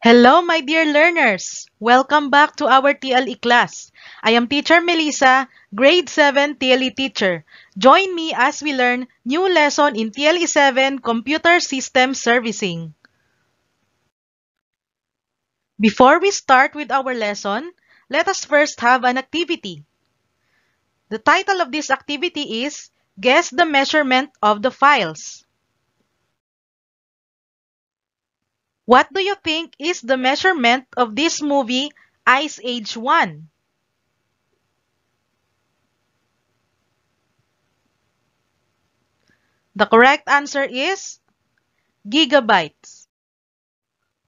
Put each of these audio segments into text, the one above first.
Hello, my dear learners! Welcome back to our TLE class. I am Teacher Melissa, Grade 7 TLE teacher. Join me as we learn new lesson in TLE 7 Computer System Servicing. Before we start with our lesson, let us first have an activity. The title of this activity is Guess the Measurement of the Files. What do you think is the measurement of this movie, Ice Age 1? The correct answer is gigabytes.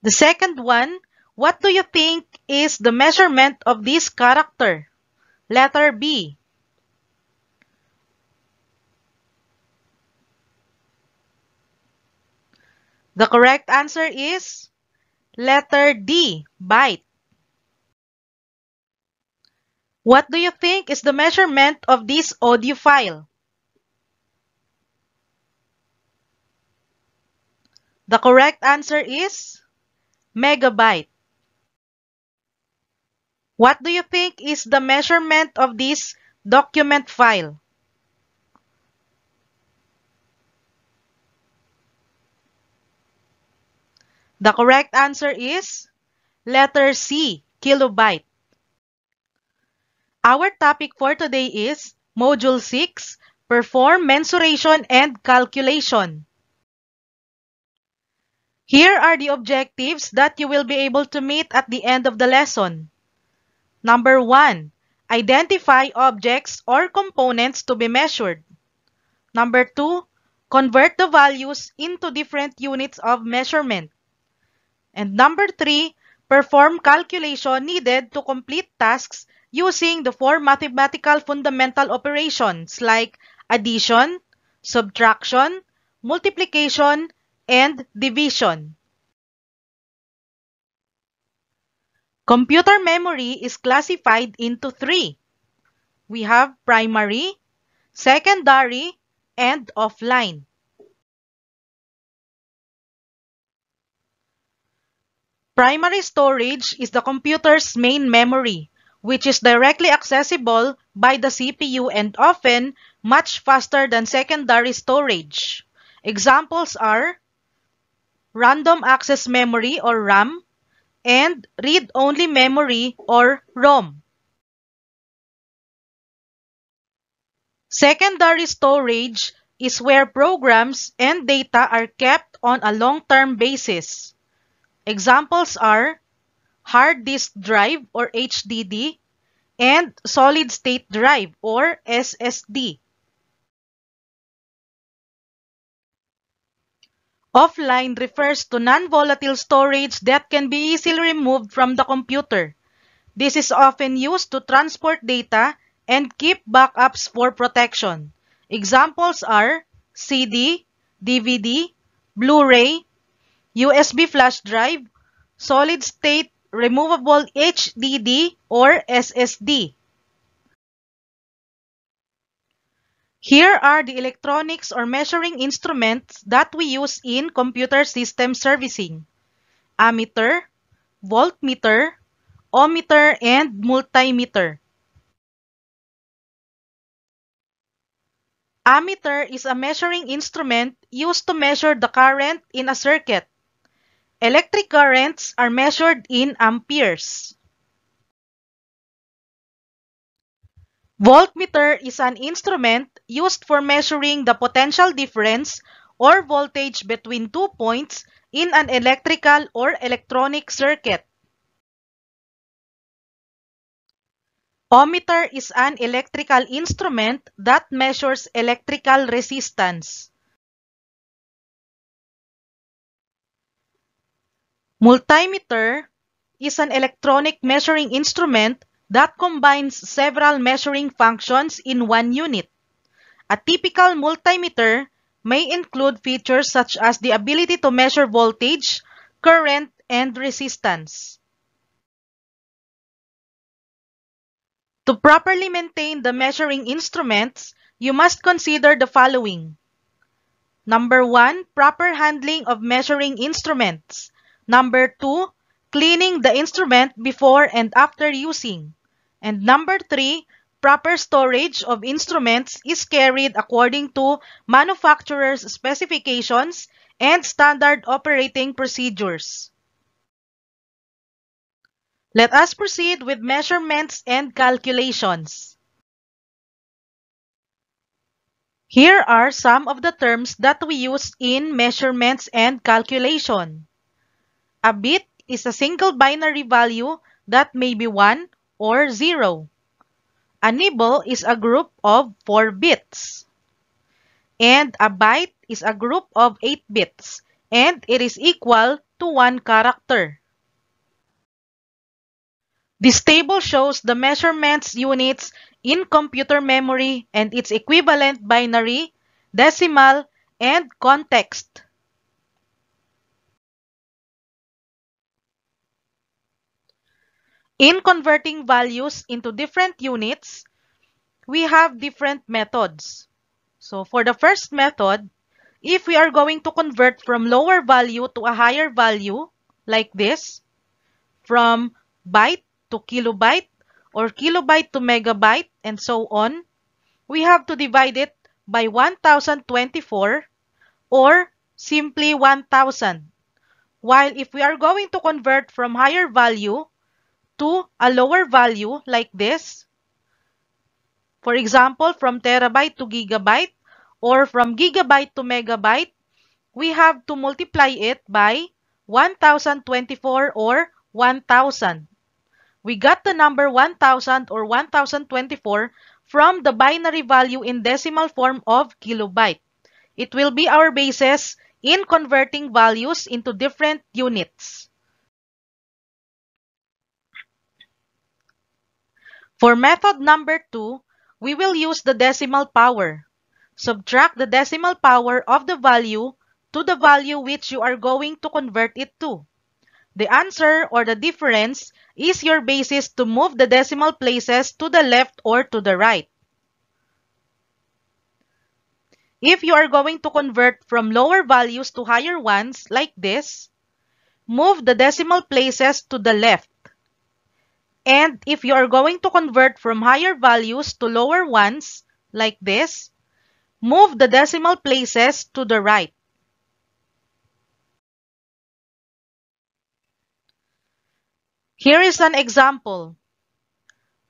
The second one, what do you think is the measurement of this character? Letter B. The correct answer is letter D, byte. What do you think is the measurement of this audio file? The correct answer is megabyte. What do you think is the measurement of this document file? The correct answer is letter C, kilobyte. Our topic for today is Module 6, Perform Mensuration and Calculation. Here are the objectives that you will be able to meet at the end of the lesson. Number 1. Identify objects or components to be measured. Number 2. Convert the values into different units of measurement. And number three, perform calculation needed to complete tasks using the four mathematical fundamental operations like addition, subtraction, multiplication, and division. Computer memory is classified into three. We have primary, secondary, and offline. Primary storage is the computer's main memory, which is directly accessible by the CPU and often much faster than secondary storage. Examples are random access memory or RAM and read-only memory or ROM. Secondary storage is where programs and data are kept on a long-term basis. Examples are hard disk drive or HDD and solid state drive or SSD. Offline refers to non-volatile storage that can be easily removed from the computer. This is often used to transport data and keep backups for protection. Examples are CD, DVD, Blu-ray, USB flash drive, solid-state removable HDD or SSD. Here are the electronics or measuring instruments that we use in computer system servicing. Ammeter, voltmeter, ohmmeter, and multimeter. Ammeter is a measuring instrument used to measure the current in a circuit. Electric currents are measured in amperes. Voltmeter is an instrument used for measuring the potential difference or voltage between two points in an electrical or electronic circuit. Ohmmeter is an electrical instrument that measures electrical resistance. Multimeter is an electronic measuring instrument that combines several measuring functions in one unit. A typical multimeter may include features such as the ability to measure voltage, current, and resistance. To properly maintain the measuring instruments, you must consider the following. Number 1. Proper handling of measuring instruments. Number two, cleaning the instrument before and after using. And number three, proper storage of instruments is carried according to manufacturer's specifications and standard operating procedures. Let us proceed with measurements and calculations. Here are some of the terms that we use in measurements and calculation. A bit is a single binary value that may be 1 or 0. A nibble is a group of 4 bits. And a byte is a group of 8 bits and it is equal to 1 character. This table shows the measurements units in computer memory and its equivalent binary, decimal, and context. In converting values into different units, we have different methods. So for the first method, if we are going to convert from lower value to a higher value, like this, from byte to kilobyte or kilobyte to megabyte and so on, we have to divide it by 1024 or simply 1000. While if we are going to convert from higher value to a lower value like this, for example, from terabyte to gigabyte or from gigabyte to megabyte, we have to multiply it by 1024 or 1000. We got the number 1000 or 1024 from the binary value in decimal form of kilobyte. It will be our basis in converting values into different units. For method number 2, we will use the decimal power. Subtract the decimal power of the value to the value which you are going to convert it to. The answer or the difference is your basis to move the decimal places to the left or to the right. If you are going to convert from lower values to higher ones like this, move the decimal places to the left. And if you are going to convert from higher values to lower ones like this, move the decimal places to the right. Here is an example.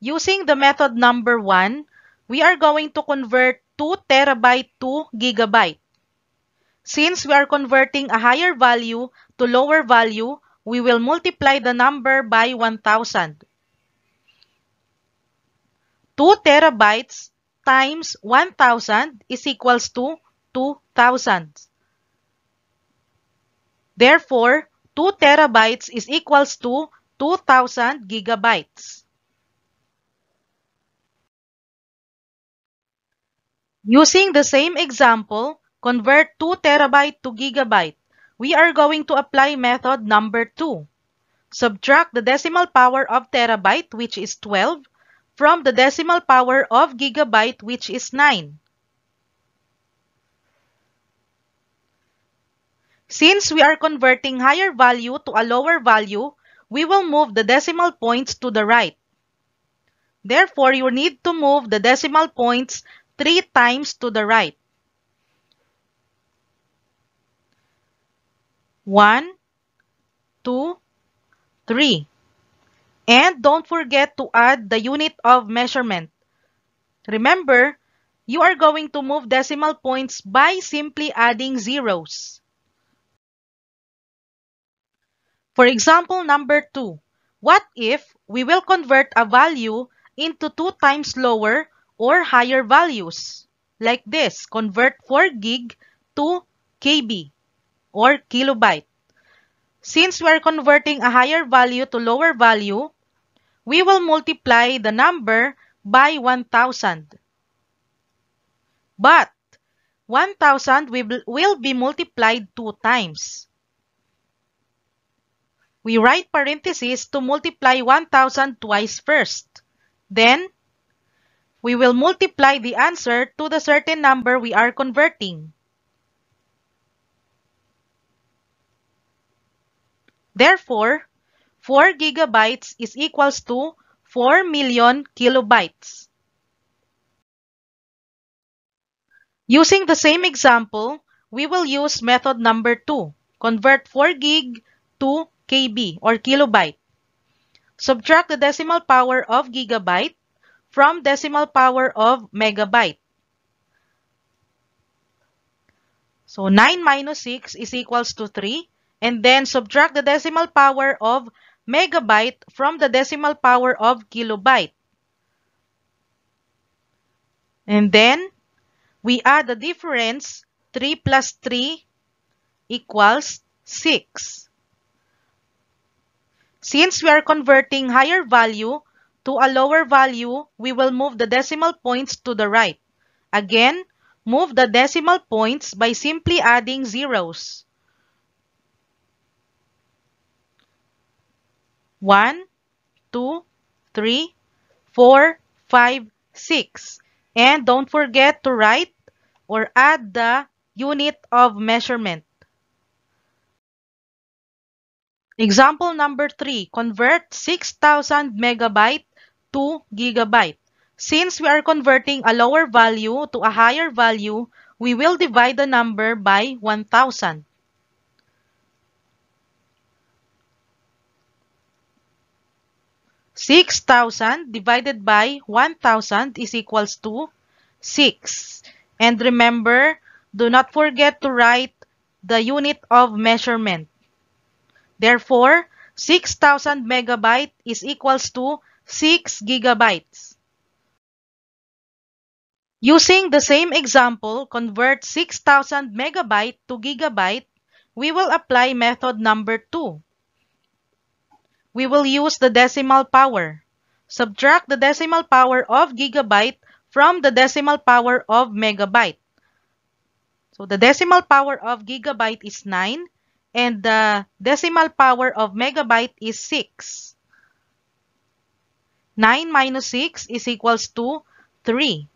Using the method number 1, we are going to convert 2 terabyte to gigabyte. Since we are converting a higher value to lower value, we will multiply the number by 1000. 2 terabytes times 1000 is equals to 2000. Therefore, 2 terabytes is equals to 2000 gigabytes. Using the same example, convert 2 terabyte to gigabyte. We are going to apply method number 2. Subtract the decimal power of terabyte, which is 12, from the decimal power of gigabyte, which is 9. Since we are converting higher value to a lower value, we will move the decimal points to the right. Therefore, you need to move the decimal points three times to the right. 1, 2, 3. And don't forget to add the unit of measurement. Remember, you are going to move decimal points by simply adding zeros. For example number 2, what if we will convert a value into 2 times lower or higher values? Like this, convert 4 gig to KB or kilobyte. Since we are converting a higher value to lower value, we will multiply the number by 1,000. But 1,000 will be multiplied 2 times. We write parentheses to multiply 1,000 twice first. Then, we will multiply the answer to the certain number we are converting. Therefore, 4 gigabytes is equals to 4 million kilobytes. Using the same example, we will use method number 2. Convert 4 gig to KB or kilobyte. Subtract the decimal power of gigabyte from decimal power of megabyte. So 9 minus 6 is equals to 3. And then subtract the decimal power of megabyte from the decimal power of kilobyte. And then we add the difference 3 plus 3 equals 6. Since we are converting higher value to a lower value, we will move the decimal points to the right. Again, move the decimal points by simply adding zeros. 1, 2, 3, 4, 5, 6. And don't forget to write or add the unit of measurement. Example number 3. Convert 6,000 megabyte to gigabyte. Since we are converting a lower value to a higher value, we will divide the number by 1,000. Six thousand divided by one thousand is equals to six. And remember, do not forget to write the unit of measurement. Therefore, 6,000 megabyte is equals to 6 gigabytes. Using the same example, convert 6,000 megabyte to gigabyte, we will apply method number 2. We will use the decimal power. Subtract the decimal power of gigabyte from the decimal power of megabyte. So the decimal power of gigabyte is 9 and the decimal power of megabyte is 6. 9 minus 6 is equals to 3.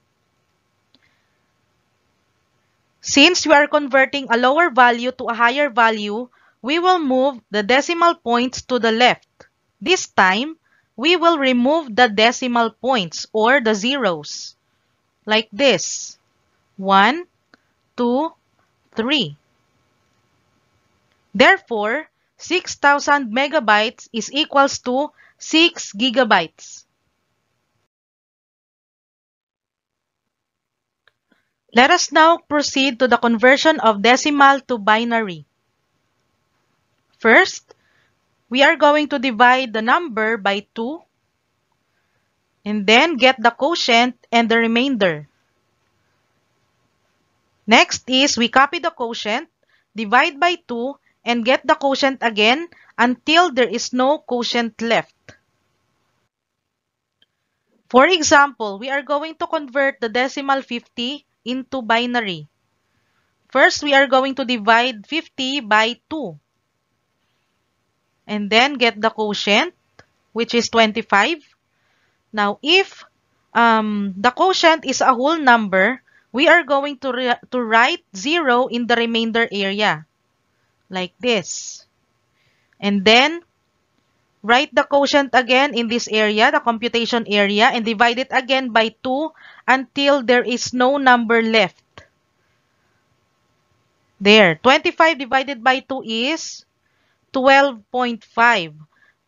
Since we are converting a lower value to a higher value, we will move the decimal points to the left. This time, we will remove the decimal points or the zeros. Like this. 1, 2, 3. Therefore, 6,000 megabytes is equals to 6 gigabytes. Let us now proceed to the conversion of decimal to binary. First, we are going to divide the number by 2 and then get the quotient and the remainder. Next is we copy the quotient, divide by 2, and get the quotient again until there is no quotient left. For example, we are going to convert the decimal 50 into binary. First, we are going to divide 50 by 2. And then get the quotient, which is 25. Now, if um, the quotient is a whole number, we are going to, to write 0 in the remainder area. Like this. And then, write the quotient again in this area, the computation area, and divide it again by 2 until there is no number left. There, 25 divided by 2 is 12.5.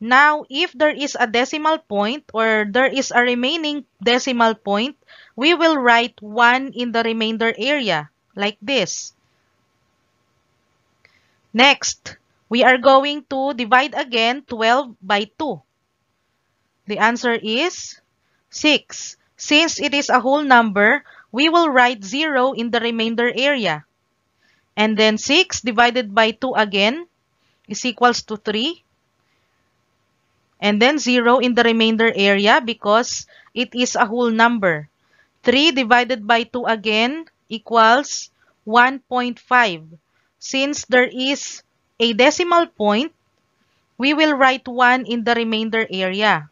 Now, if there is a decimal point or there is a remaining decimal point, we will write 1 in the remainder area, like this. Next, we are going to divide again 12 by 2. The answer is 6. Since it is a whole number, we will write 0 in the remainder area. And then 6 divided by 2 again is equals to 3 and then 0 in the remainder area because it is a whole number. 3 divided by 2 again equals 1.5. Since there is a decimal point, we will write 1 in the remainder area.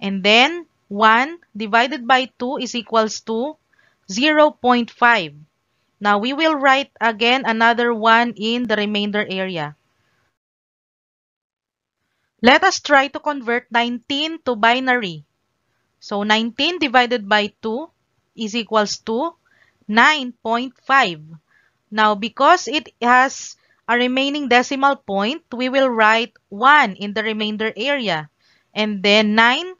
And then 1 divided by 2 is equals to 0.5. Now we will write again another 1 in the remainder area. Let us try to convert 19 to binary. So 19 divided by 2 is equals to 9.5. Now, because it has a remaining decimal point, we will write 1 in the remainder area. And then 9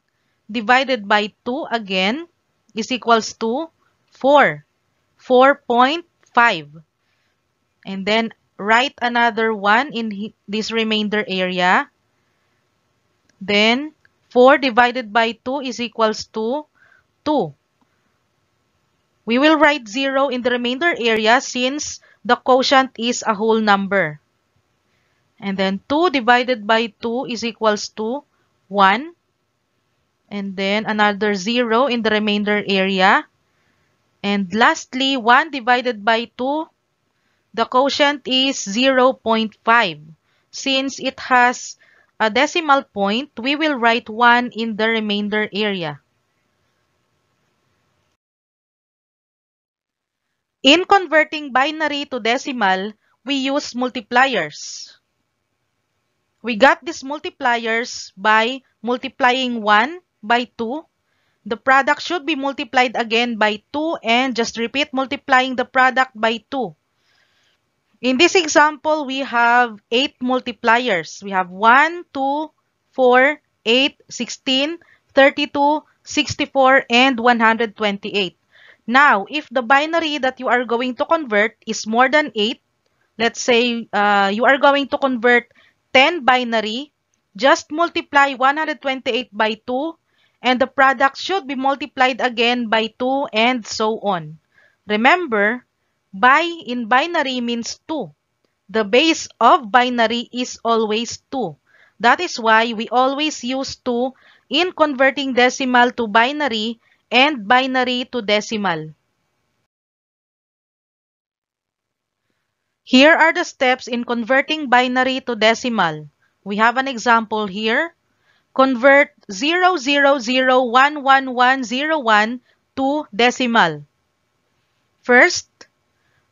divided by 2 again is equals to 4. 4.5. And then write another 1 in this remainder area. Then 4 divided by 2 is equals to 2. We will write 0 in the remainder area since the quotient is a whole number. And then 2 divided by 2 is equals to 1. And then another 0 in the remainder area. And lastly, 1 divided by 2, the quotient is 0.5. Since it has a decimal point, we will write 1 in the remainder area. In converting binary to decimal, we use multipliers. We got these multipliers by multiplying 1 by 2. The product should be multiplied again by 2 and just repeat multiplying the product by 2. In this example, we have 8 multipliers. We have 1, 2, 4, 8, 16, 32, 64, and 128. Now, if the binary that you are going to convert is more than 8, let's say uh, you are going to convert 10 binary, just multiply 128 by 2 and the product should be multiplied again by 2 and so on. Remember, by in binary means 2. The base of binary is always 2. That is why we always use 2 in converting decimal to binary and binary to decimal. Here are the steps in converting binary to decimal. We have an example here. Convert 0001101 to decimal. First,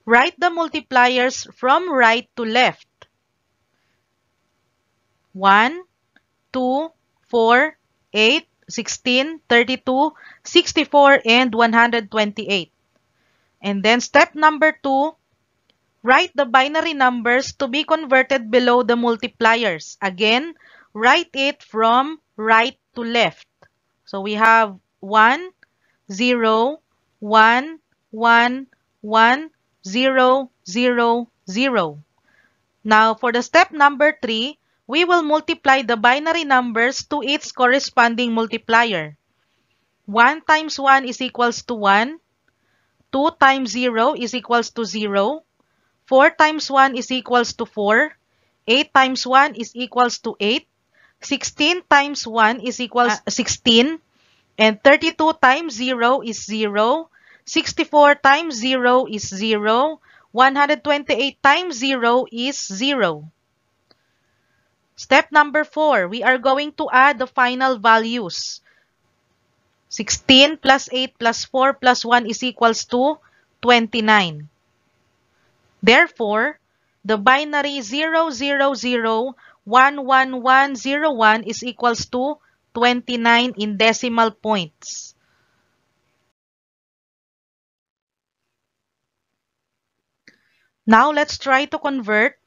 write the multipliers from right to left. 1, 2, 4, 8, 16, 32, 64, and 128. And then step number 2, write the binary numbers to be converted below the multipliers. Again, write it from right to left. So we have 1, 0, 1, 1, 1, 0, 0, 0. Now, for the step number 3, we will multiply the binary numbers to its corresponding multiplier. 1 times 1 is equals to 1. 2 times 0 is equals to 0. 4 times 1 is equals to 4. 8 times 1 is equals to 8. 16 times 1 is equals to 16. And 32 times 0 is 0. 64 times 0 is 0. 128 times 0 is 0. Step number 4, we are going to add the final values. 16 plus 8 plus 4 plus 1 is equals to 29. Therefore, the binary 0001101 is equals to 29 in decimal points. Now, let's try to convert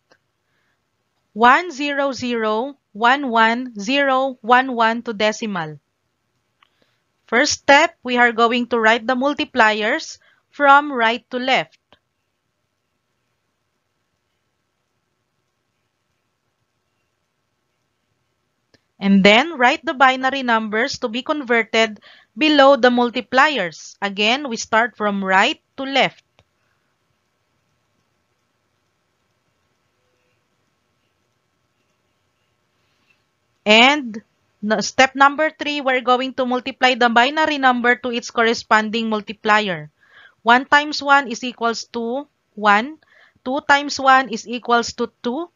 1001111 to decimal. First step, we are going to write the multipliers from right to left. And then write the binary numbers to be converted below the multipliers. Again, we start from right to left. And step number 3, we're going to multiply the binary number to its corresponding multiplier. 1 times 1 is equals to 1. 2 times 1 is equals to 2.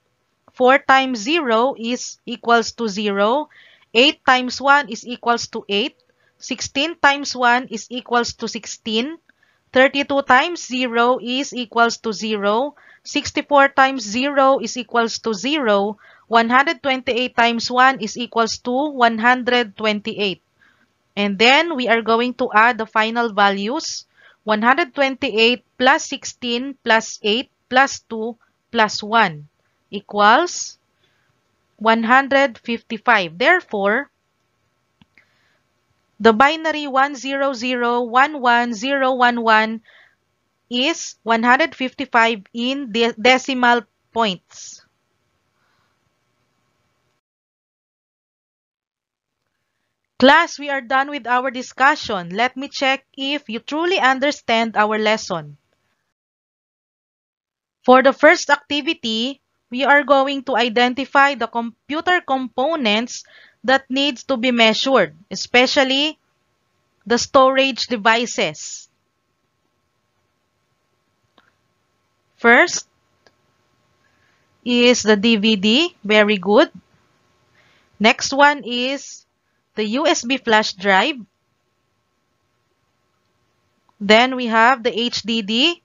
4 times 0 is equals to 0. 8 times 1 is equals to 8. 16 times 1 is equals to 16. 32 times 0 is equals to 0. 64 times 0 is equals to 0. 128 times 1 is equals to 128. And then we are going to add the final values. 128 plus 16 plus 8 plus 2 plus 1 equals 155. Therefore, the binary 1001111 is 155 in de decimal points. Class, we are done with our discussion. Let me check if you truly understand our lesson. For the first activity, we are going to identify the computer components that needs to be measured, especially the storage devices. First is the DVD, very good. Next one is the USB flash drive. Then we have the HDD,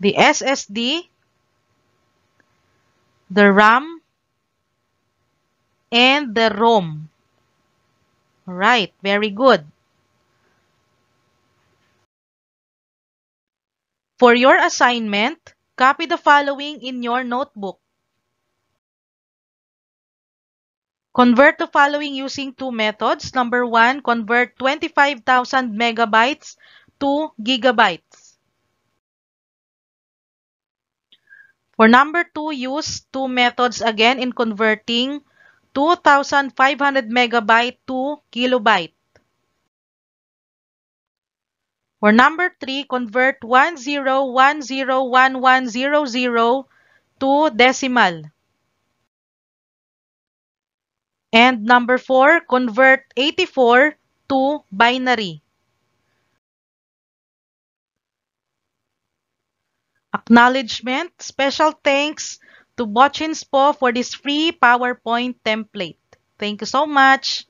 the SSD, the RAM, and the ROM. Alright, very good. For your assignment, copy the following in your notebook. Convert the following using two methods. Number one, convert 25,000 megabytes to gigabytes. For number two, use two methods again in converting 2,500 megabyte to kilobyte. For number three, convert 10101100 to decimal. And number 4, convert 84 to binary. Acknowledgement, special thanks to Bochinspo for this free PowerPoint template. Thank you so much.